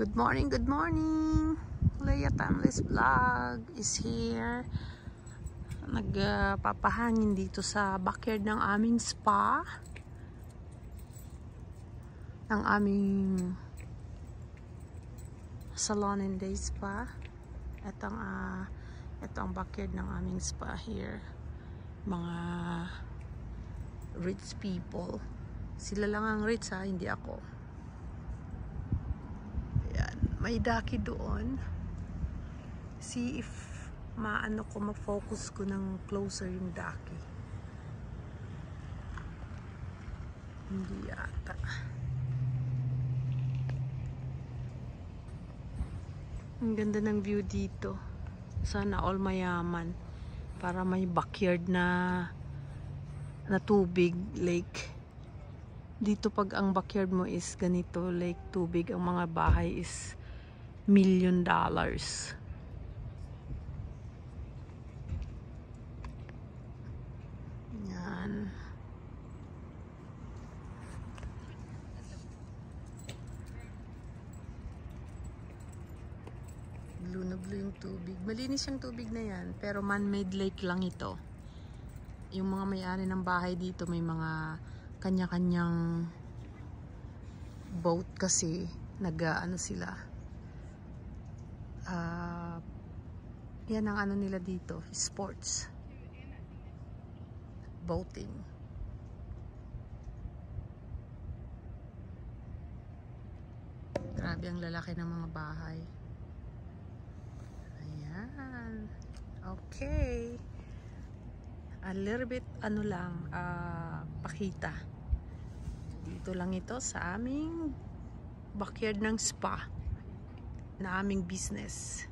Good morning, good morning. Leia Timeless Vlog is here. Nagpapahangin dito sa backyard ng aming spa. Ng aming salon and day spa. Ito ang, uh, ito ang backyard ng aming spa here. Mga rich people. Sila lang ang rich ha, hindi ako. May daki doon. See if maano ko, ma-focus ko ng closer yung daki. Hindi yata. Ang ganda ng view dito. Sana all mayaman. Para may backyard na na tubig, lake. Dito pag ang backyard mo is ganito, lake, tubig, ang mga bahay is million dollars. Yan. Blue na blue yung tubig. Malinis yung tubig na yan, pero man-made lake lang ito yung mga may-ari ng bahay dito may mga kanya-kanyang boat kasi nag ano sila uh, yan ang ano nila dito sports. Boating. Grabe ang lalaki ng mga bahay. Ayan. Okay. A little bit ano lang uh, pakita. Dito lang ito sa aming backyard ng spa na aming business.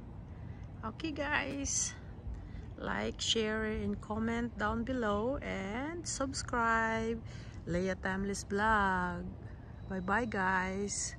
Okay guys. Like share and comment down below and subscribe. Leia Timeless Vlog. Bye bye guys